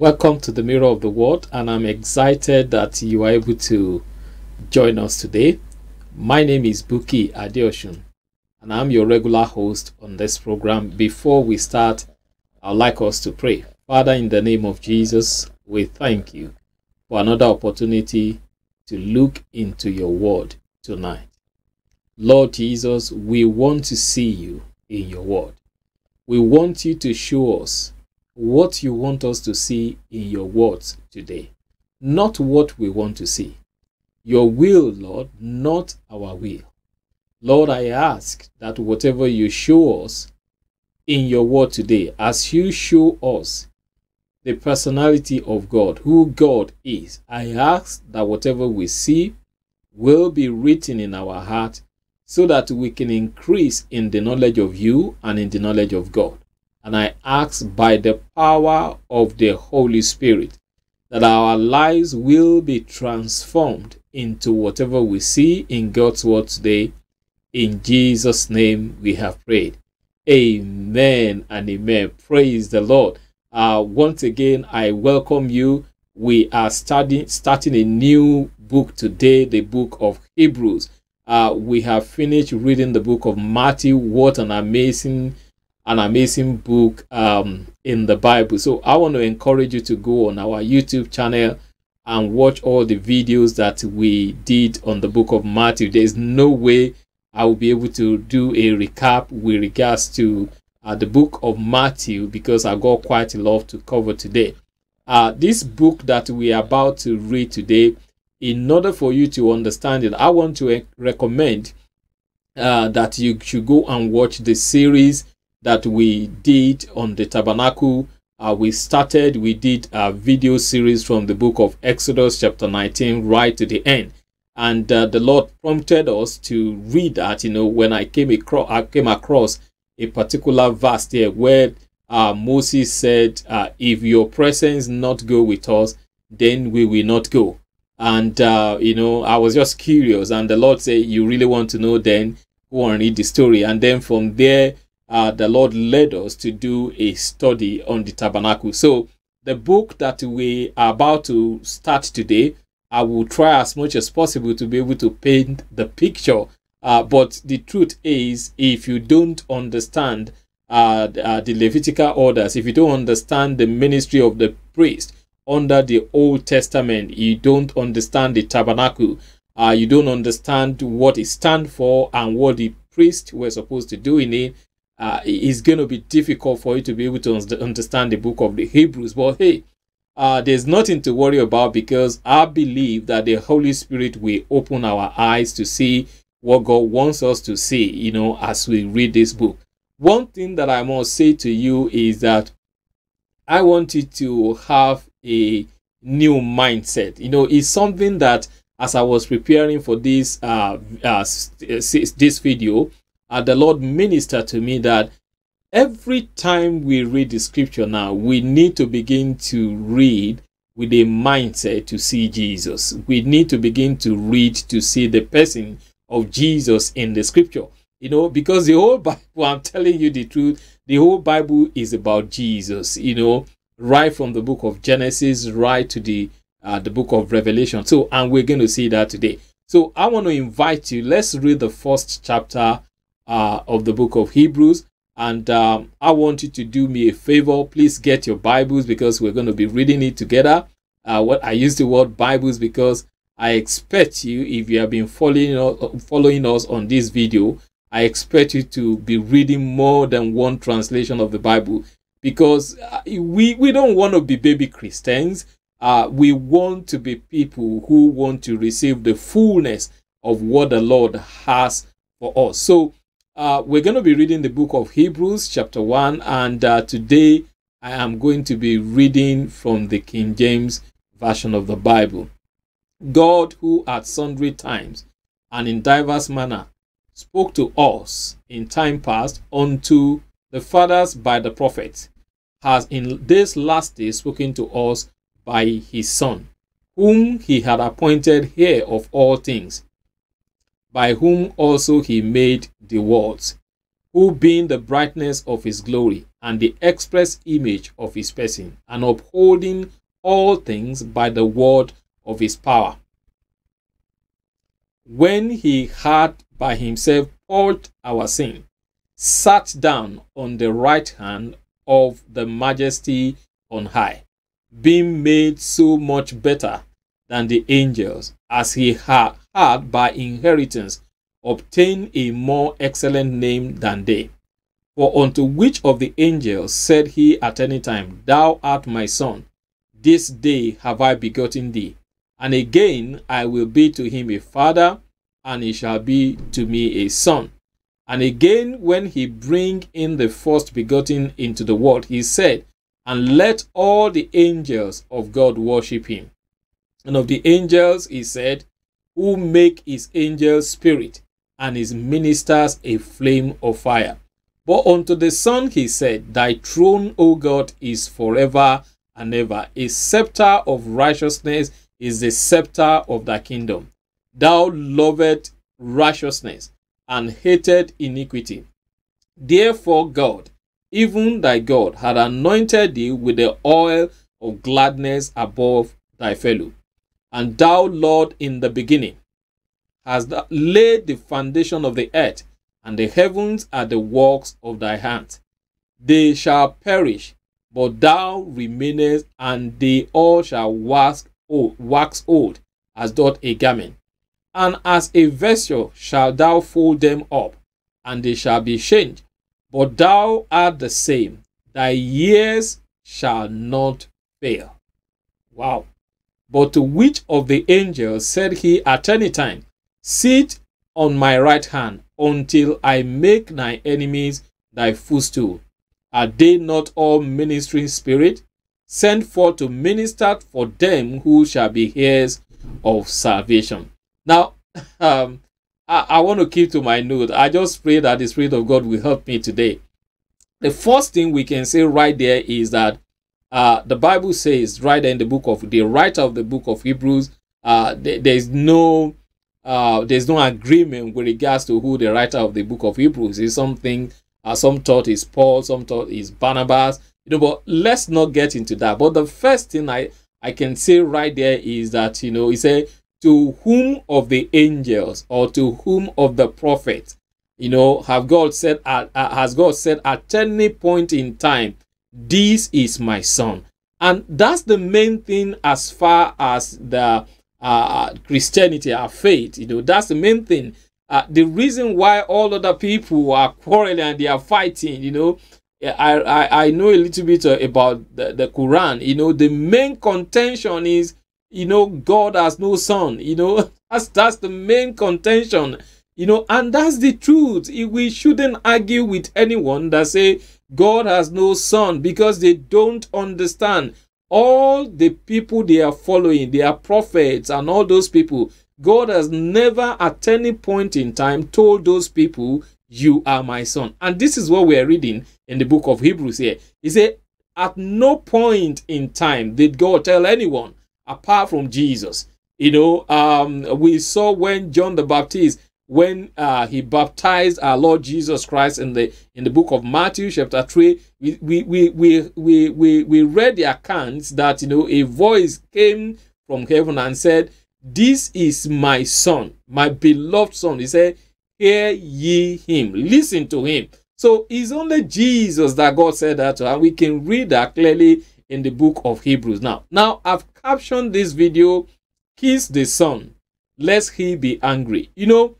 Welcome to the Mirror of the Word, and I'm excited that you are able to join us today. My name is Bukky Adeosun, and I'm your regular host on this program. Before we start, I'd like us to pray. Father, in the name of Jesus, we thank you for another opportunity to look into your word tonight. Lord Jesus, we want to see you in your word. We want you to show us what you want us to see in your words today, not what we want to see. Your will, Lord, not our will. Lord, I ask that whatever you show us in your word today, as you show us the personality of God, who God is, I ask that whatever we see will be written in our heart so that we can increase in the knowledge of you and in the knowledge of God. And I ask by the power of the Holy Spirit that our lives will be transformed into whatever we see in God's word today. In Jesus' name we have prayed. Amen and amen. Praise the Lord. Uh, once again, I welcome you. We are studying starting a new book today, the book of Hebrews. Uh, we have finished reading the book of Matthew. What an amazing an amazing book um, in the Bible. So I want to encourage you to go on our YouTube channel and watch all the videos that we did on the book of Matthew. There's no way I will be able to do a recap with regards to uh, the book of Matthew because I got quite a lot to cover today. Uh, this book that we are about to read today, in order for you to understand it, I want to recommend uh, that you should go and watch the series that we did on the tabernacle. Uh, we started, we did a video series from the book of Exodus, chapter 19, right to the end. And uh, the Lord prompted us to read that. You know, when I came across, I came across a particular verse there where uh, Moses said, uh, "If your presence not go with us, then we will not go." And uh, you know, I was just curious, and the Lord said, "You really want to know? Then go and read the story." And then from there, uh, the Lord led us to do a study on the tabernacle. So, the book that we are about to start today, I will try as much as possible to be able to paint the picture. Uh, but the truth is, if you don't understand uh, uh, the Levitical orders, if you don't understand the ministry of the priest under the Old Testament, you don't understand the tabernacle. Uh, you don't understand what it stands for and what the priests were supposed to do in it uh, it's going to be difficult for you to be able to understand the book of the Hebrews. But hey, uh, there's nothing to worry about because I believe that the Holy Spirit will open our eyes to see what God wants us to see, you know, as we read this book. One thing that I must say to you is that I want you to have a new mindset. You know, it's something that as I was preparing for this uh, uh this video, uh, the Lord ministered to me that every time we read the scripture now, we need to begin to read with a mindset to see Jesus. We need to begin to read to see the person of Jesus in the scripture. You know, because the whole Bible, I'm telling you the truth, the whole Bible is about Jesus, you know, right from the book of Genesis right to the uh, the book of Revelation. So, and we're going to see that today. So, I want to invite you, let's read the first chapter uh, of the book of Hebrews. And um, I want you to do me a favor. Please get your Bibles because we're going to be reading it together. Uh, what I use the word Bibles because I expect you, if you have been following following us on this video, I expect you to be reading more than one translation of the Bible because uh, we we don't want to be baby Christians. Uh, we want to be people who want to receive the fullness of what the Lord has for us. So uh, we're going to be reading the book of Hebrews, chapter 1, and uh, today I am going to be reading from the King James Version of the Bible. God, who at sundry times and in diverse manner spoke to us in time past unto the fathers by the prophets, has in this last day spoken to us by his Son, whom he had appointed heir of all things by whom also he made the worlds, who being the brightness of his glory and the express image of his person, and upholding all things by the word of his power. When he had by himself purged our sin, sat down on the right hand of the majesty on high, being made so much better than the angels, as he had, had by inheritance obtained a more excellent name than they. For unto which of the angels said he at any time, Thou art my son, this day have I begotten thee. And again I will be to him a father, and he shall be to me a son. And again, when he bring in the first begotten into the world, he said, And let all the angels of God worship him. And of the angels, he said, Who make his angels spirit, and his ministers a flame of fire. But unto the Son he said, Thy throne, O God, is forever and ever. A scepter of righteousness is the scepter of thy kingdom. Thou lovest righteousness and hated iniquity. Therefore, God, even thy God, had anointed thee with the oil of gladness above thy fellow. And thou, Lord, in the beginning, hast laid the foundation of the earth, and the heavens are the works of thy hands. They shall perish, but thou remainest, and they all shall wax old, wax old as doth a garment. And as a vessel shalt thou fold them up, and they shall be changed. But thou art the same, thy years shall not fail. Wow. But to which of the angels said he at any time, Sit on my right hand until I make thy enemies thy footstool? Are they not all ministering spirit, sent forth to minister for them who shall be heirs of salvation? Now, um, I, I want to keep to my note. I just pray that the Spirit of God will help me today. The first thing we can say right there is that uh, the Bible says right there in the book of the writer of the book of Hebrews, uh, there, there's no uh, there's no agreement with regards to who the writer of the book of Hebrews is. Something uh, some thought is Paul, some thought is Barnabas. You know, but let's not get into that. But the first thing I I can say right there is that you know he said to whom of the angels or to whom of the prophets you know have god said uh, has god said at any point in time this is my son. And that's the main thing as far as the uh, christianity our faith you know that's the main thing. Uh, the reason why all other people are quarreling and they are fighting you know I, I, I know a little bit uh, about the, the Quran. You know, the main contention is you know god has no son you know. That's that's the main contention you know. And that's the truth. We shouldn't argue with anyone that say god has no son because they don't understand. All the people they are following they are prophets and all those people god has never at any point in time told those people you are my son. And this is what we are reading in the book of hebrews here. He said at no point in time did god tell anyone apart from Jesus. You know, um, we saw when John the Baptist, when uh, he baptized our Lord Jesus Christ in the in the book of Matthew, chapter three, we we we we we we, we read the accounts that you know a voice came from heaven and said, "This is my son, my beloved son." He said, "Hear ye him, listen to him." So it's only Jesus that God said that to, and we can read that clearly in the book of Hebrews. Now, now I've captioned this video, Kiss the Son, lest he be angry. You know,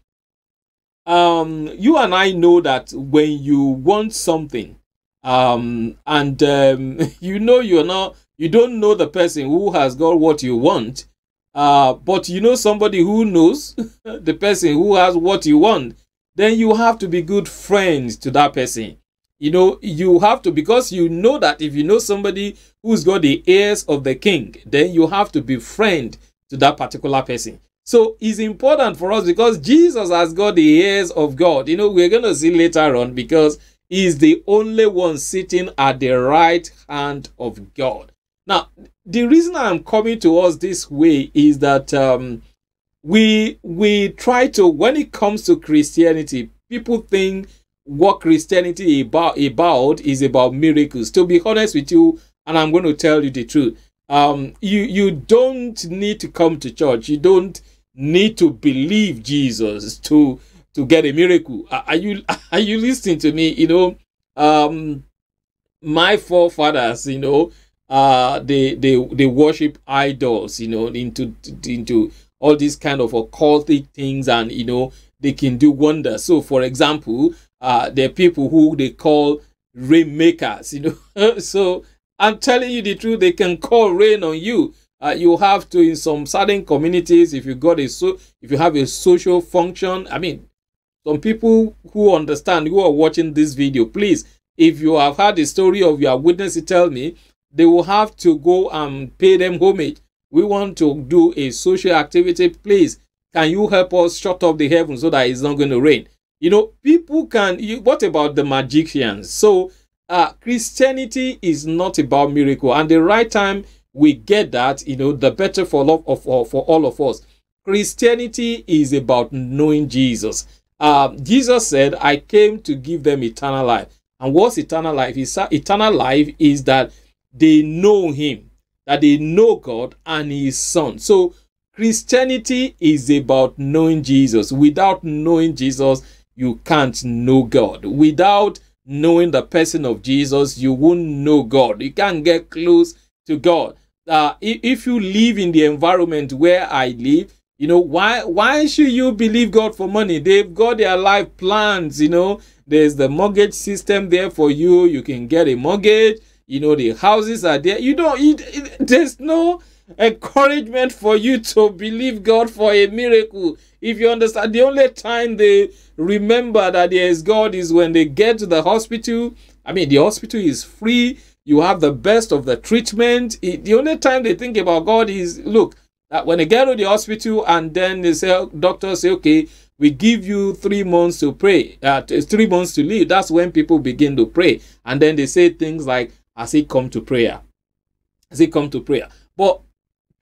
um, you and I know that when you want something, um, and um, you know you're not, you don't know the person who has got what you want, uh, but you know somebody who knows the person who has what you want, then you have to be good friends to that person. You know you have to because you know that if you know somebody who's got the ears of the king then you have to be friend to that particular person so it's important for us because jesus has got the ears of god you know we're going to see later on because he's the only one sitting at the right hand of god now the reason i'm coming to us this way is that um, we we try to when it comes to christianity people think what Christianity about about is about miracles. To be honest with you, and I'm going to tell you the truth. Um, you you don't need to come to church. You don't need to believe Jesus to to get a miracle. Are you are you listening to me? You know, um, my forefathers, you know, uh, they they they worship idols, you know, into into all these kind of occultic things, and you know they can do wonders. So, for example, uh, there are people who they call rainmakers, you know. so I'm telling you the truth, they can call rain on you. Uh, you have to in some certain communities if you got a so if you have a social function. I mean, some people who understand who are watching this video, please, if you have had the story of your witness, tell me they will have to go and pay them homage. We want to do a social activity. Please, can you help us shut up the heaven so that it's not going to rain? You know, people can. You, what about the magicians? So, uh, Christianity is not about miracle, and the right time we get that, you know, the better for love of for, all of us. Christianity is about knowing Jesus. Uh, Jesus said, "I came to give them eternal life." And what's eternal life? Eternal life is that they know Him, that they know God and His Son. So Christianity is about knowing Jesus. Without knowing Jesus, you can't know God. Without knowing the person of Jesus, you won't know God. You can't get close to God. Uh, if you live in the environment where I live, you know why why should you believe God for money? They've got their life plans. You know there's the mortgage system there for you. You can get a mortgage. You know the houses are there. You don't. You, there's no encouragement for you to believe God for a miracle. If you understand, the only time they remember that there is God is when they get to the hospital. I mean, the hospital is free. You have the best of the treatment. It, the only time they think about God is look when they get to the hospital and then they say doctors say okay we give you three months to pray uh, three months to live that's when people begin to pray and then they say things like as he come to prayer as he come to prayer but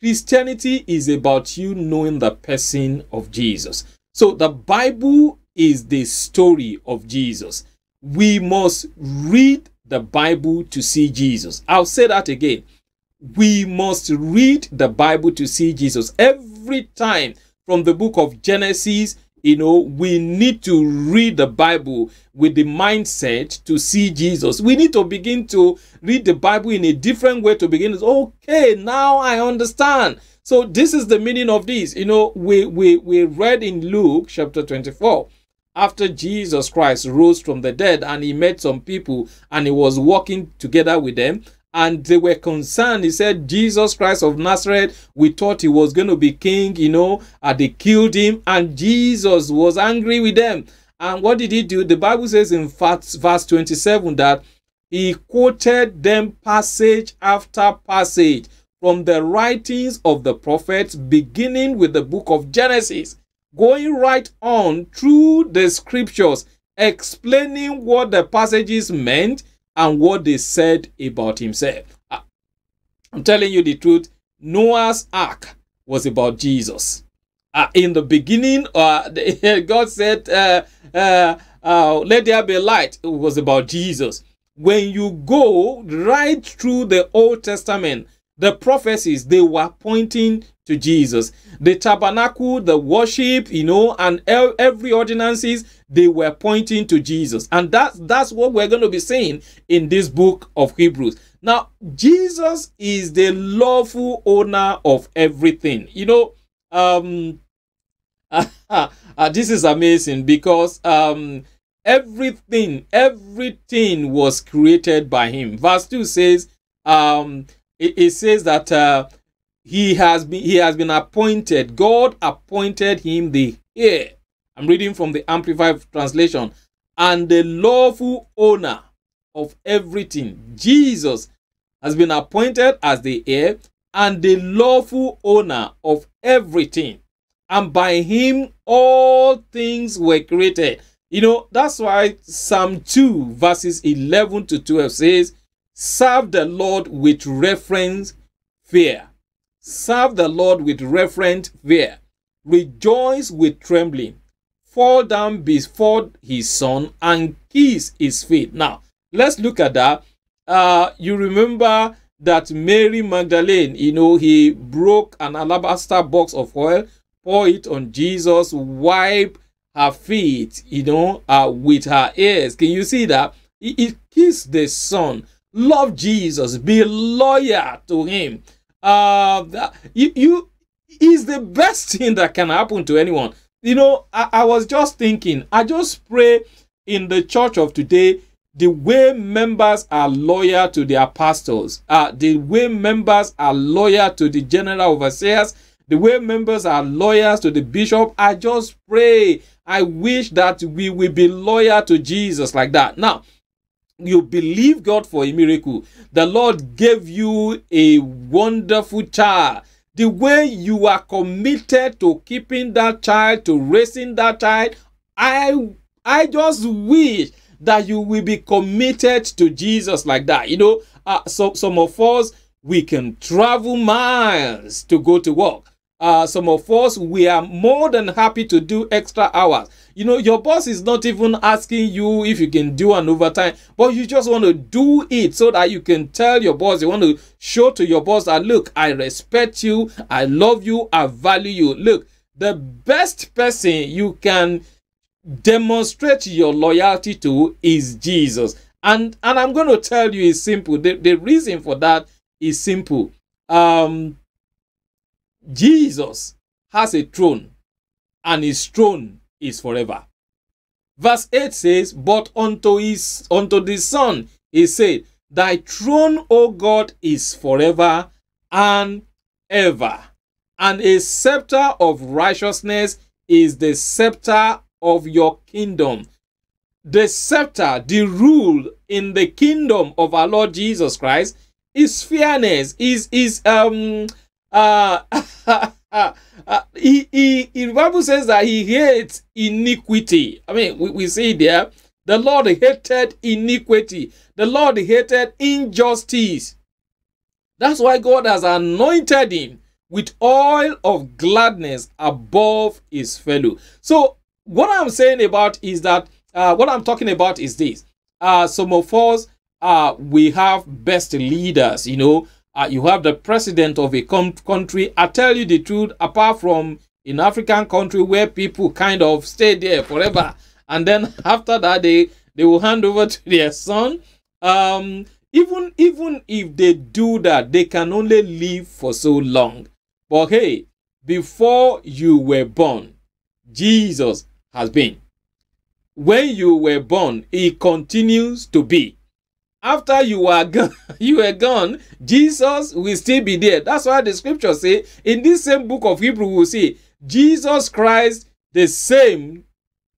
Christianity is about you knowing the person of Jesus. So the Bible is the story of Jesus. We must read the Bible to see Jesus. I'll say that again. We must read the Bible to see Jesus. Every time from the book of Genesis you know, we need to read the Bible with the mindset to see Jesus. We need to begin to read the Bible in a different way to begin. Okay, now I understand. So this is the meaning of this. You know, we we we read in Luke chapter 24 after Jesus Christ rose from the dead and he met some people and he was walking together with them and they were concerned. He said, Jesus Christ of Nazareth, we thought he was going to be king, you know, and they killed him, and Jesus was angry with them. And what did he do? The Bible says in verse 27 that he quoted them passage after passage from the writings of the prophets, beginning with the book of Genesis, going right on through the scriptures, explaining what the passages meant and what they said about himself. Ah, I'm telling you the truth. Noah's ark was about Jesus. Uh, in the beginning, uh, God said, uh, uh, uh, let there be light. It was about Jesus. When you go right through the Old Testament, the prophecies, they were pointing to Jesus. The tabernacle, the worship, you know, and every ordinances, they were pointing to Jesus. And that's that's what we're going to be seeing in this book of Hebrews. Now, Jesus is the lawful owner of everything. You know, um uh, this is amazing because um everything everything was created by him. Verse 2 says um it, it says that uh he has been he has been appointed god appointed him the heir. I'm reading from the amplified translation. And the lawful owner of everything jesus has been appointed as the heir and the lawful owner of everything. And by him all things were created. You know that's why psalm 2 verses 11 to 12 says serve the lord with reverence fear Serve the Lord with reverent fear. Rejoice with trembling. fall down before his son and kiss his feet. Now, let's look at that. Uh, you remember that Mary Magdalene, you know, he broke an alabaster box of oil, pour it on Jesus, wipe her feet, you know, uh, with her ears. Can you see that? He, he kissed the son. Love Jesus. Be loyal to him. Uh, you, you is the best thing that can happen to anyone. You know, I, I was just thinking, I just pray in the church of today, the way members are loyal to their pastors, uh, the way members are loyal to the general overseers, the way members are loyal to the bishop, I just pray. I wish that we will be loyal to Jesus like that. Now, you believe God for a miracle. The Lord gave you a wonderful child. The way you are committed to keeping that child, to raising that child, I I just wish that you will be committed to Jesus like that. You know, uh, so some of us we can travel miles to go to work. Uh, some of us we are more than happy to do extra hours. You know, your boss is not even asking you if you can do an overtime, but you just want to do it so that you can tell your boss, you want to show to your boss that, look, I respect you, I love you, I value you. Look, the best person you can demonstrate your loyalty to is Jesus. And and I'm going to tell you it's simple. The, the reason for that is simple. Um Jesus has a throne and his throne is forever. Verse 8 says, But unto his unto the Son he said, Thy throne, O God, is forever and ever. And a scepter of righteousness is the scepter of your kingdom. The scepter, the rule in the kingdom of our Lord Jesus Christ is fairness, is is um uh, uh, he, he, the Bible says that he hates iniquity. I mean, we, we see there, the Lord hated iniquity. The Lord hated injustice. That's why God has anointed him with oil of gladness above his fellow. So what I'm saying about is that, uh, what I'm talking about is this. Uh, some of us, uh, we have best leaders, you know, uh, you have the president of a country. I tell you the truth, apart from in African country where people kind of stay there forever, and then after that they they will hand over to their son. Um, even even if they do that, they can only live for so long. But hey, before you were born, Jesus has been. When you were born, he continues to be after you are gone, you are gone, Jesus will still be there. That's why the scripture say in this same book of Hebrew, we see Jesus Christ the same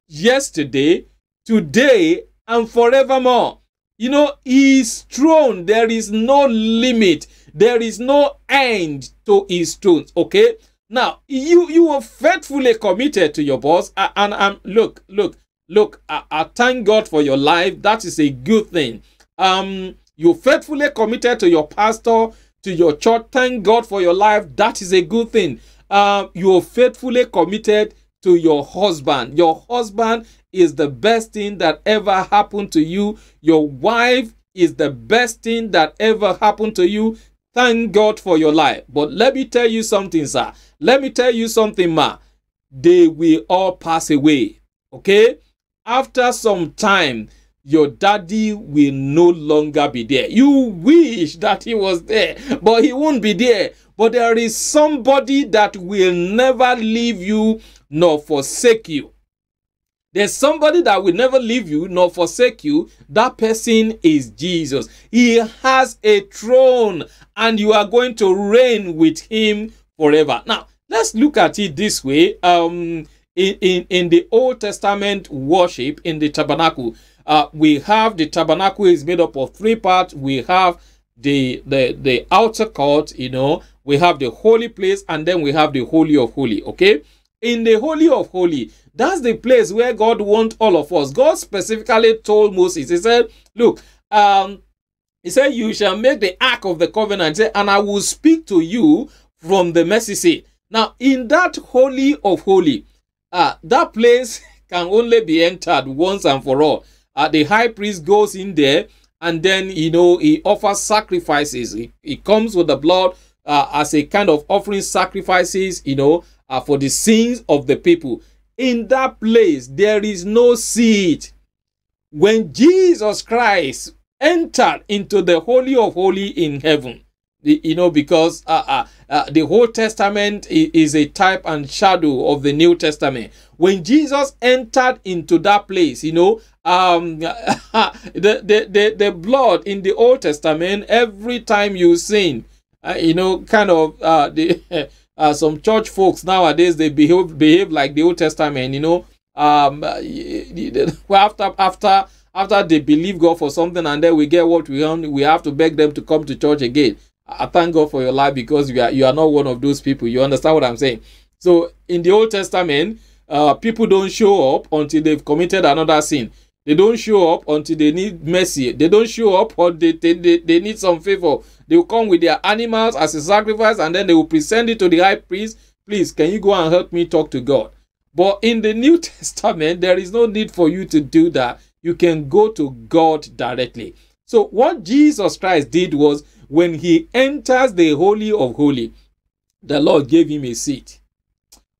yesterday, today, and forevermore. You know, his throne, there is no limit. There is no end to his throne. Okay? Now, you you are faithfully committed to your boss. And, and um, look, look, look, I, I thank God for your life. That is a good thing um, you faithfully committed to your pastor, to your church. Thank God for your life. That is a good thing. Uh, you're faithfully committed to your husband. Your husband is the best thing that ever happened to you. Your wife is the best thing that ever happened to you. Thank God for your life. But let me tell you something, sir. Let me tell you something, ma. They will all pass away. Okay? After some time, your daddy will no longer be there. You wish that he was there, but he won't be there. But there is somebody that will never leave you nor forsake you. There's somebody that will never leave you nor forsake you. That person is Jesus. He has a throne and you are going to reign with him forever. Now, let's look at it this way. Um, in, in, in the Old Testament worship in the tabernacle, uh, we have the tabernacle is made up of three parts. We have the, the, the outer court, you know, we have the holy place, and then we have the holy of holy, okay? In the holy of holy, that's the place where God wants all of us. God specifically told Moses, he said, look, um, he said, you shall make the ark of the covenant, and I will speak to you from the mercy seat. Now, in that holy of holy, uh, that place can only be entered once and for all. Uh, the high priest goes in there and then, you know, he offers sacrifices. He, he comes with the blood uh, as a kind of offering sacrifices, you know, uh, for the sins of the people. In that place, there is no seed. When Jesus Christ entered into the Holy of Holy in heaven, you know, because uh, uh, uh, the Old Testament is a type and shadow of the New Testament. When Jesus entered into that place, you know, um, the, the, the, the blood in the Old Testament, every time you sin, uh, you know, kind of uh, the, uh, some church folks nowadays, they behave, behave like the Old Testament, you know, um, after, after, after they believe God for something and then we get what we want, we have to beg them to come to church again I thank God for your life because you are you are not one of those people. You understand what I'm saying? So in the Old Testament, uh, people don't show up until they've committed another sin. They don't show up until they need mercy. They don't show up until they, they, they need some favor. They will come with their animals as a sacrifice and then they will present it to the high priest. Please, can you go and help me talk to God? But in the New Testament, there is no need for you to do that. You can go to God directly. So what Jesus Christ did was when he enters the Holy of Holy, the Lord gave him a seat.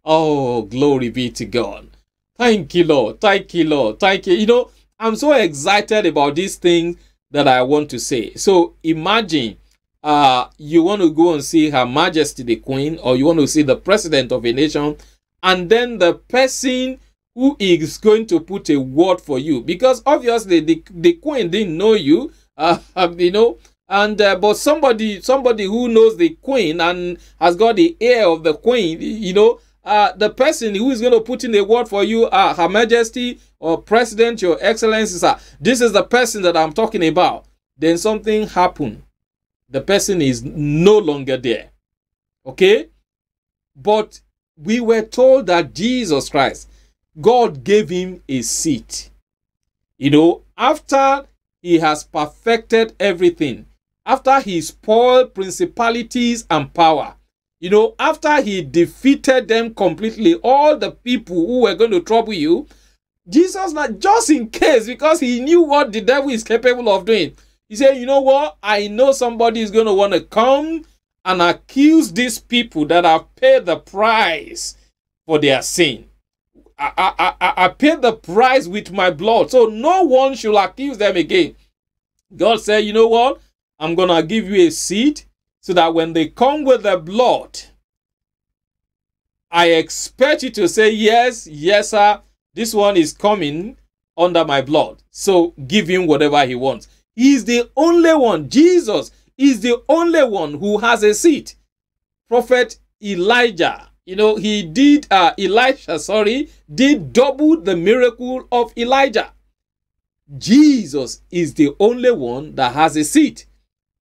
Oh, glory be to God. Thank you, Lord. Thank you, Lord. Thank you. You know, I'm so excited about these things that I want to say. So imagine uh, you want to go and see Her Majesty the Queen, or you want to see the President of a nation, and then the person who is going to put a word for you, because obviously the, the Queen didn't know you, uh, you know, and uh, but somebody somebody who knows the queen and has got the ear of the queen you know uh, the person who is going to put in a word for you uh, her majesty or president your excellency sir this is the person that i'm talking about. Then something happened the person is no longer there. Okay? But we were told that jesus christ god gave him a seat. You know after he has perfected everything after he spoiled principalities and power, you know, after he defeated them completely, all the people who were going to trouble you, Jesus, not just in case, because he knew what the devil is capable of doing. He said, you know what? I know somebody is going to want to come and accuse these people that have paid the price for their sin. I, I, I, I paid the price with my blood, so no one should accuse them again. God said, you know what? I'm going to give you a seed so that when they come with the blood, I expect you to say, yes, yes, sir, this one is coming under my blood. So give him whatever he wants. He's the only one. Jesus is the only one who has a seat. Prophet Elijah, you know, he did, uh, Elisha, sorry, did double the miracle of Elijah. Jesus is the only one that has a seat.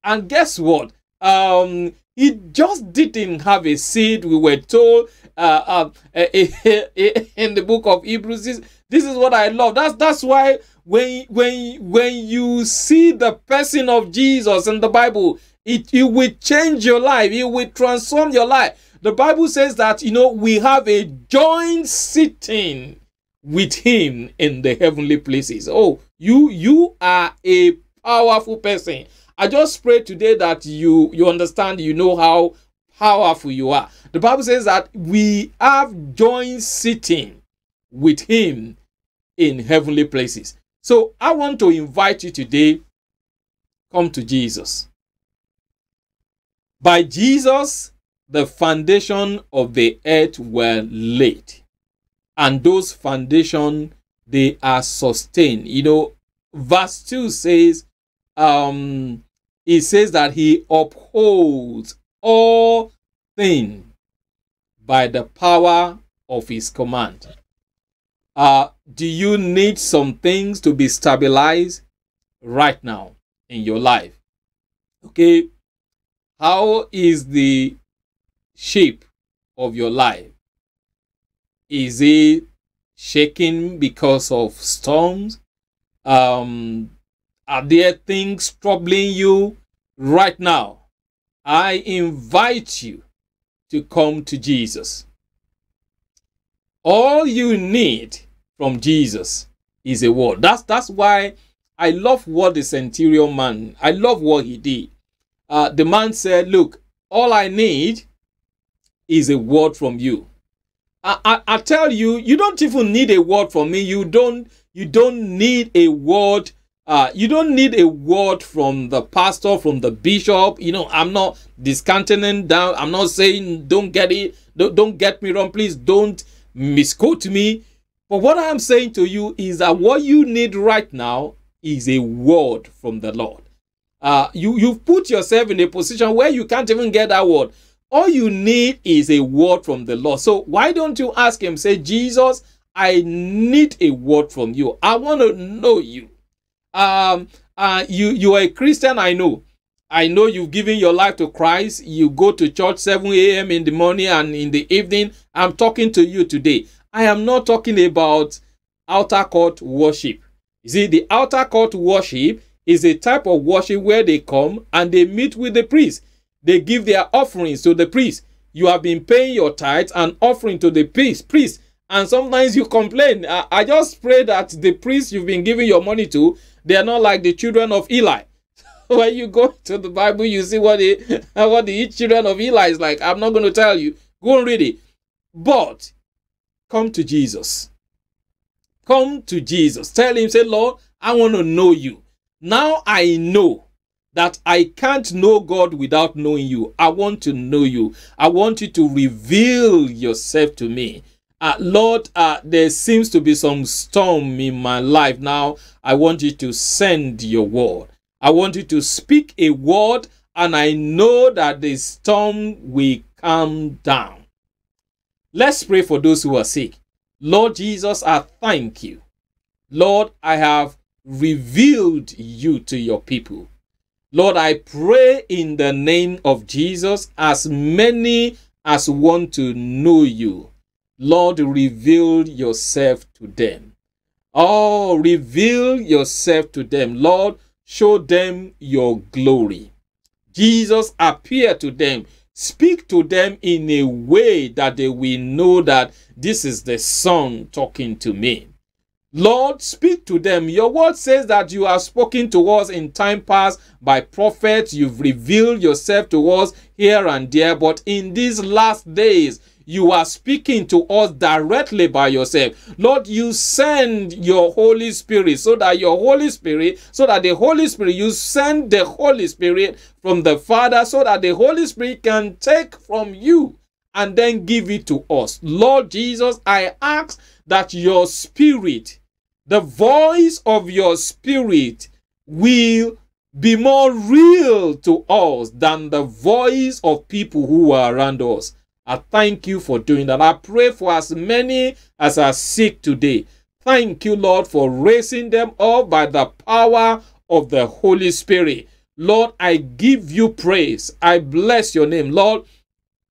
And guess what? Um, he just didn't have a seed. We were told uh, uh, in the book of Hebrews. This, this is what I love. That's that's why when when when you see the person of Jesus in the Bible, it, it will change your life. It will transform your life. The Bible says that you know we have a joint sitting with Him in the heavenly places. Oh, you you are a powerful person. I just pray today that you you understand, you know how powerful you are. The Bible says that we have joint sitting with him in heavenly places. So I want to invite you today come to Jesus. By Jesus the foundation of the earth were laid and those foundation they are sustained you know verse 2 says um he says that he upholds all things by the power of his command. Uh, do you need some things to be stabilized right now in your life? Okay. How is the shape of your life? Is it shaking because of storms? Um, are there things troubling you right now? I invite you to come to Jesus. All you need from Jesus is a word. That's that's why I love what the centurion man. I love what he did. Uh, the man said, "Look, all I need is a word from you." I, I, I tell you, you don't even need a word from me. You don't you don't need a word uh, you don't need a word from the pastor, from the bishop. You know, I'm not discounting down. I'm not saying don't get it. Don't, don't get me wrong. Please don't misquote me. But what I'm saying to you is that what you need right now is a word from the Lord. Uh, you, you've put yourself in a position where you can't even get that word. All you need is a word from the Lord. So why don't you ask him, say, Jesus, I need a word from you. I want to know you um, uh, you you are a Christian, I know. I know you've given your life to Christ. You go to church 7 a.m. in the morning and in the evening. I'm talking to you today. I am not talking about outer court worship. You see, the outer court worship is a type of worship where they come and they meet with the priest. They give their offerings to the priest. You have been paying your tithes and offering to the priest. Priest, and sometimes you complain. I, I just pray that the priest you've been giving your money to they are not like the children of Eli. when you go to the Bible, you see what the what the children of Eli is like. I'm not going to tell you. Go and read it. But come to Jesus. Come to Jesus. Tell him, say, Lord, I want to know you. Now I know that I can't know God without knowing you. I want to know you. I want you to reveal yourself to me. Uh, Lord, uh, there seems to be some storm in my life now. I want you to send your word. I want you to speak a word, and I know that the storm will calm down. Let's pray for those who are sick. Lord Jesus, I thank you. Lord, I have revealed you to your people. Lord, I pray in the name of Jesus, as many as want to know you. Lord, reveal yourself to them. Oh, reveal yourself to them. Lord, show them your glory. Jesus, appear to them. Speak to them in a way that they will know that this is the Son talking to me. Lord, speak to them. Your word says that you have spoken to us in time past by prophets. You've revealed yourself to us here and there. But in these last days, you are speaking to us directly by yourself. Lord, you send your Holy Spirit so that your Holy Spirit, so that the Holy Spirit, you send the Holy Spirit from the Father so that the Holy Spirit can take from you and then give it to us. Lord Jesus, I ask that your spirit, the voice of your spirit, will be more real to us than the voice of people who are around us. I thank you for doing that. I pray for as many as are sick today. Thank you, Lord, for raising them up by the power of the Holy Spirit. Lord, I give you praise. I bless your name, Lord.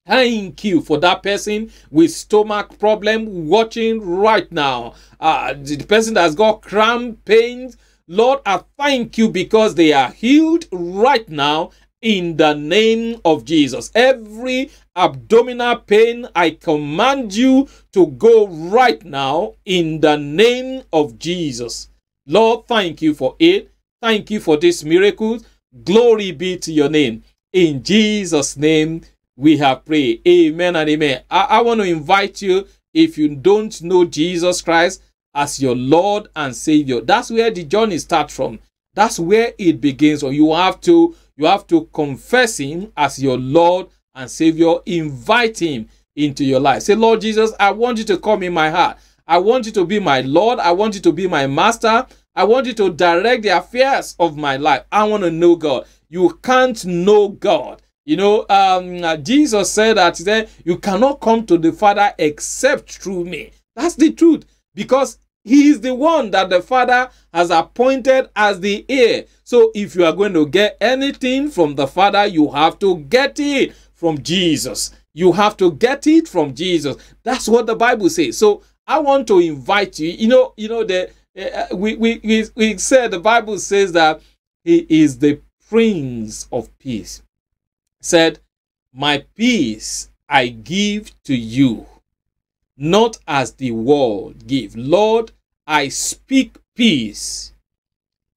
Thank you for that person with stomach problem watching right now. Uh, the person that's got cramp pains. Lord, I thank you because they are healed right now in the name of Jesus. Every abdominal pain, I command you to go right now in the name of Jesus. Lord, thank you for it. Thank you for this miracle. Glory be to your name. In Jesus' name, we have prayed. Amen and amen. I, I want to invite you, if you don't know Jesus Christ as your Lord and Savior, that's where the journey starts from. That's where it begins. Or you have to you have to confess him as your Lord and Savior. Invite him into your life. Say, Lord Jesus, I want you to come in my heart. I want you to be my Lord. I want you to be my master. I want you to direct the affairs of my life. I want to know God. You can't know God. You know, um, uh, Jesus said that you cannot come to the Father except through me. That's the truth. Because he is the one that the Father has appointed as the heir. So if you are going to get anything from the Father, you have to get it from Jesus. You have to get it from Jesus. That's what the Bible says. So I want to invite you. You know, you know the uh, we, we we we said the Bible says that he is the Prince of Peace. Said, "My peace I give to you." not as the world give. Lord, I speak peace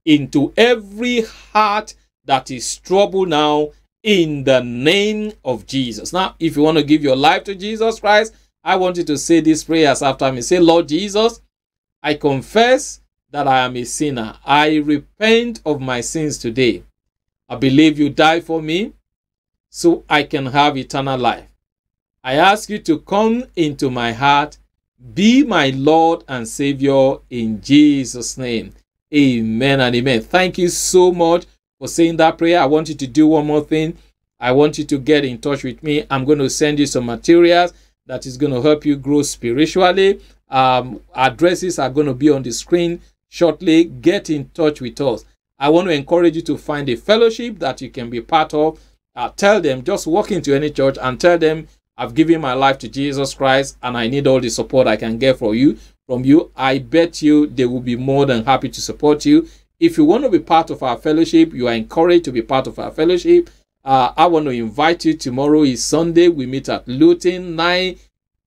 into every heart that is troubled now in the name of Jesus. Now, if you want to give your life to Jesus Christ, I want you to say these prayers after me. Say, Lord Jesus, I confess that I am a sinner. I repent of my sins today. I believe you died for me so I can have eternal life. I ask you to come into my heart, be my Lord and Savior in Jesus' name. Amen and amen. Thank you so much for saying that prayer. I want you to do one more thing. I want you to get in touch with me. I'm going to send you some materials that is going to help you grow spiritually. Um, addresses are going to be on the screen shortly. Get in touch with us. I want to encourage you to find a fellowship that you can be part of. Uh, tell them, just walk into any church and tell them, I've given my life to Jesus Christ and I need all the support I can get from you. From you, I bet you they will be more than happy to support you. If you want to be part of our fellowship, you are encouraged to be part of our fellowship. Uh, I want to invite you. Tomorrow is Sunday. We meet at Luton 9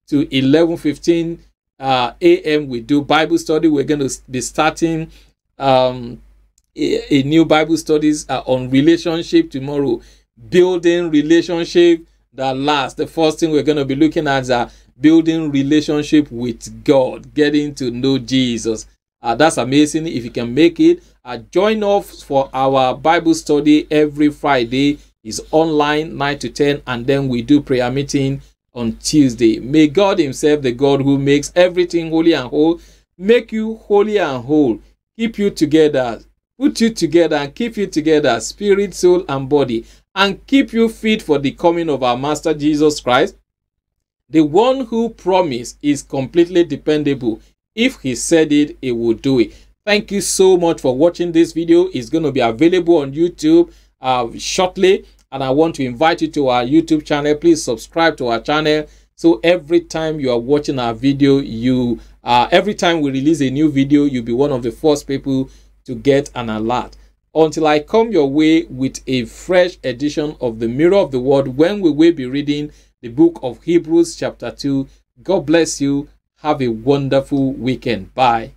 to 11:15 uh, a.m. We do Bible study. We're going to be starting um, a, a, new Bible studies uh, on relationship tomorrow. Building relationship that last, The first thing we're going to be looking at is uh, building relationship with God, getting to know Jesus. Uh, that's amazing. If you can make it, uh, join us for our Bible study every Friday. is online 9 to 10, and then we do prayer meeting on Tuesday. May God Himself, the God who makes everything holy and whole, make you holy and whole, keep you together, put you together, and keep you together, spirit, soul, and body, and keep you fit for the coming of our Master Jesus Christ. The one who promised is completely dependable. If he said it, he will do it. Thank you so much for watching this video. It's going to be available on YouTube uh, shortly and I want to invite you to our YouTube channel. Please subscribe to our channel so every time you are watching our video, you uh, every time we release a new video, you'll be one of the first people to get an alert. Until I come your way with a fresh edition of the Mirror of the Word, when we will be reading the book of Hebrews, chapter 2. God bless you. Have a wonderful weekend. Bye.